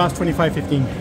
Last 25, 15.